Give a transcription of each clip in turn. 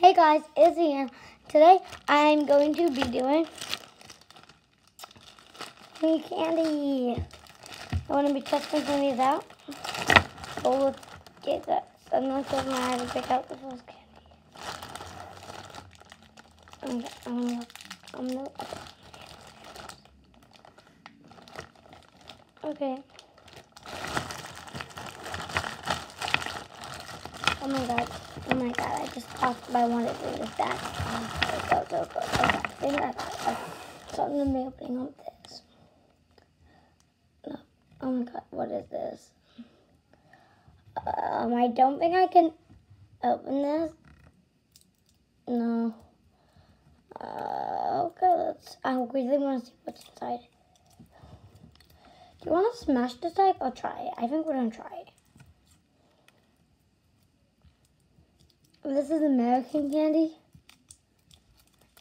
Hey guys, Izzy here. Today I'm going to be doing candy. I want to be testing some of these out. Oh, so let's get that. So I'm not sure how to pick out the first candy. I'm gonna, I'm gonna, okay. Oh my god. Oh my god. I just talked by one of these that. Go, go, go, go. Okay. I got it. Okay. So I'm gonna be opening up this. Oh my god. What is this? Um, I don't think I can open this. No. Uh, okay, let's. I really want to see what's inside. Do you want to smash this egg or try it? I think we're gonna try it. This is American candy.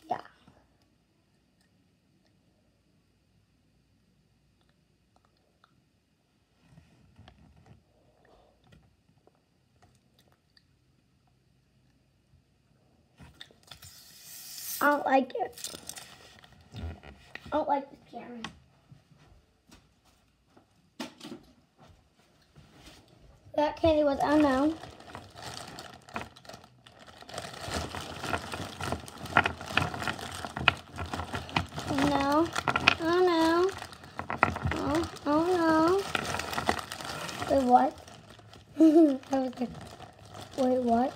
Yeah. I don't like it. I don't like this camera. That candy was unknown. No. Oh no. Oh, oh no. Wait, what? I was like, wait, what?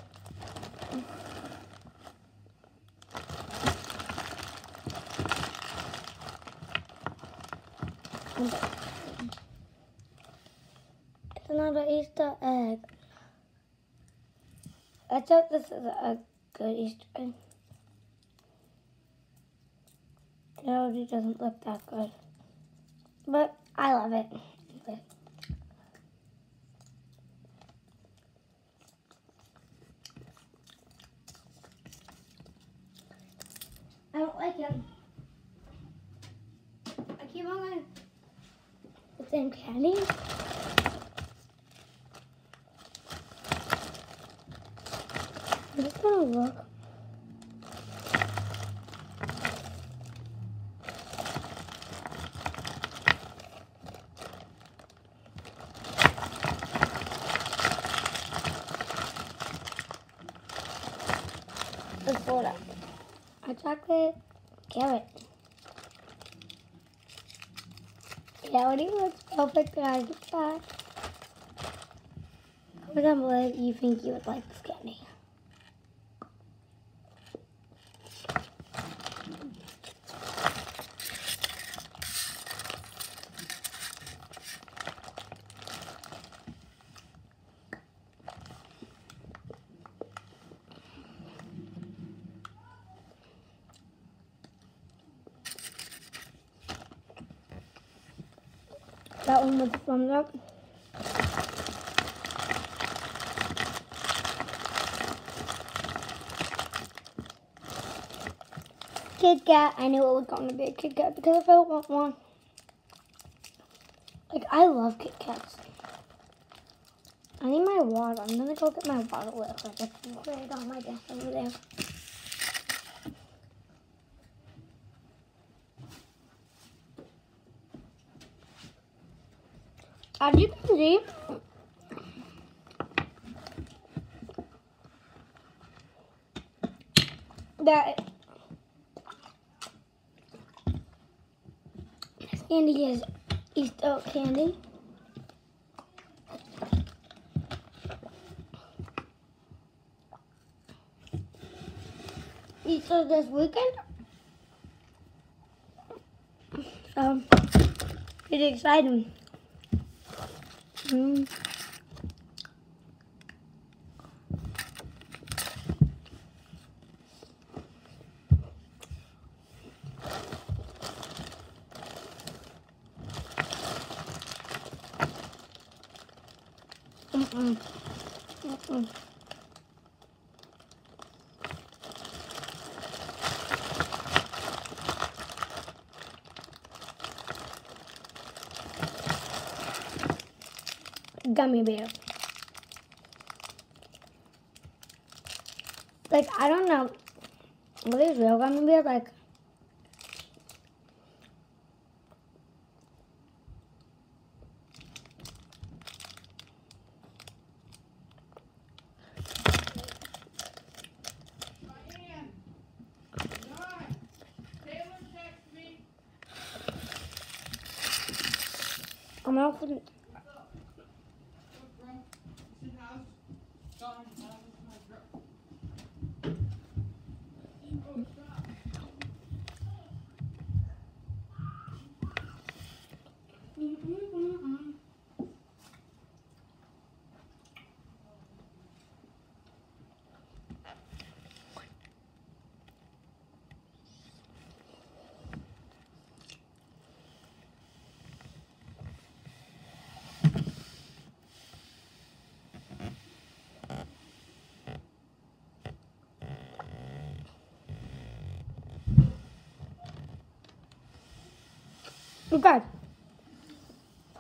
It's another Easter egg. I thought this is a good Easter egg. It already doesn't look that good. But I love it. Okay. I don't like him. I keep on going the same candy. I'm gonna look. Let's pull it up. A chocolate carrot. It already looks perfect, guys. Bye. Comment down below if you think you would like this candy. That one with the thumbs up. Kit Kat. I knew it was going to be a Kit Kat because I want one. Like, I love Kit Kats. I need my water. I'm going to go get my water real quick. It's right on my desk over there. As you can see, that this candy is Easter candy. Easter this weekend. Um, pretty exciting. 음. 음, 음. 음, 음. Gummy bear. like I don't know what is real gonna be like. I'm not putting. Okay.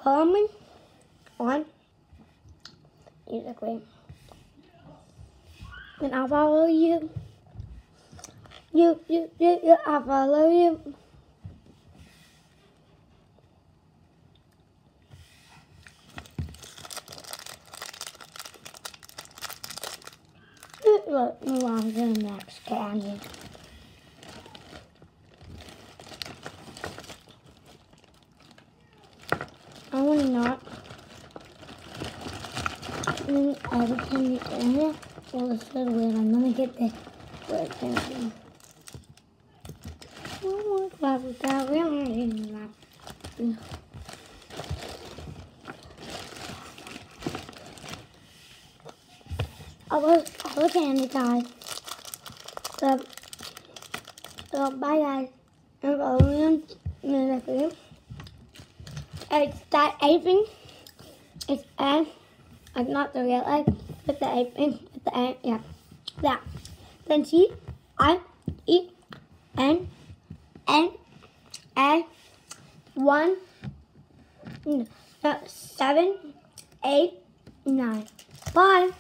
Follow me on Instagram. And I'll follow you. You, you, you, you, I'll follow you. Look, to the next candy. I want to not. Every time you get in here, well, it's so weird. I'm gonna get the it's gonna be. Oh, my God, that we don't need that. All the, all the candy guys. So, so bye guys. And follow me on Instagram. It's that aping. It's N. Like not the real egg, but the aping. The N. Yeah. That. Then C I E N N A one no, seven eight nine. Bye.